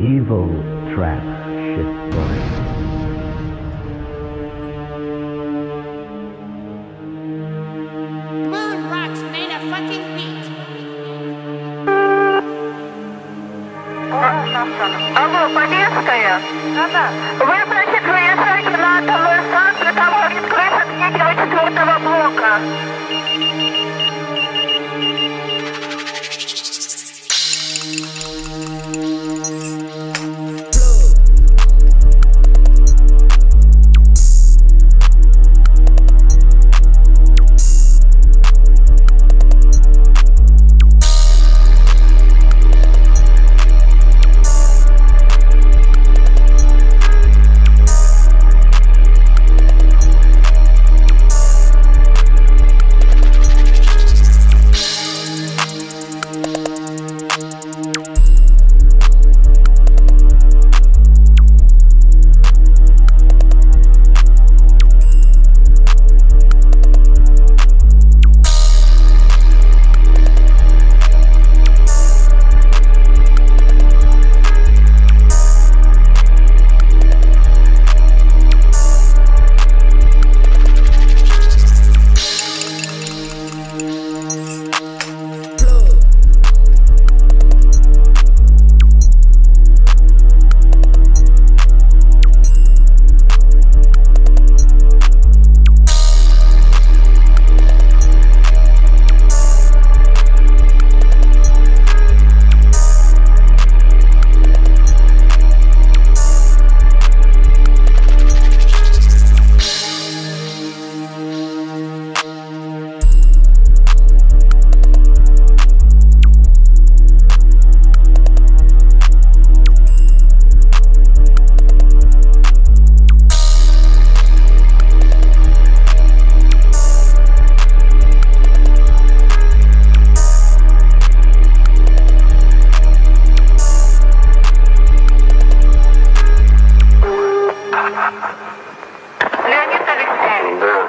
Evil trap shitboy. Moon rocks made a fucking beat. Алло, Полесская? Да-да. Вы, значит, выезжаете на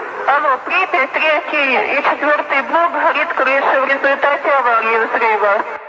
Алло, Припять, третий и четвертый блок горит крыша в результате аварии взрыва.